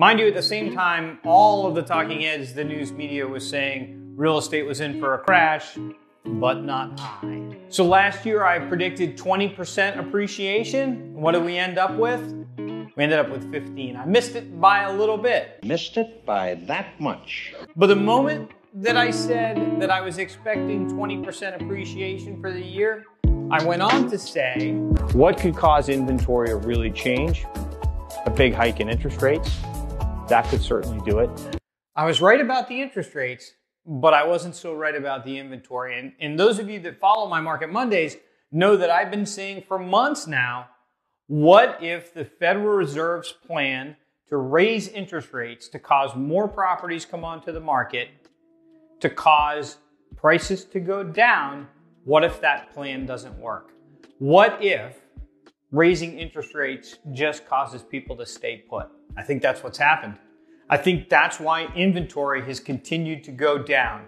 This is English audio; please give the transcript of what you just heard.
Mind you, at the same time, all of the talking heads, the news media was saying real estate was in for a crash, but not I. So last year I predicted 20% appreciation. What did we end up with? We ended up with 15. I missed it by a little bit. Missed it by that much. But the moment that I said that I was expecting 20% appreciation for the year, I went on to say what could cause inventory to really change? A big hike in interest rates that could certainly do it. I was right about the interest rates, but I wasn't so right about the inventory. And, and those of you that follow my Market Mondays know that I've been saying for months now what if the Federal Reserve's plan to raise interest rates to cause more properties come onto the market, to cause prices to go down? What if that plan doesn't work? What if raising interest rates just causes people to stay put? I think that's what's happened. I think that's why inventory has continued to go down.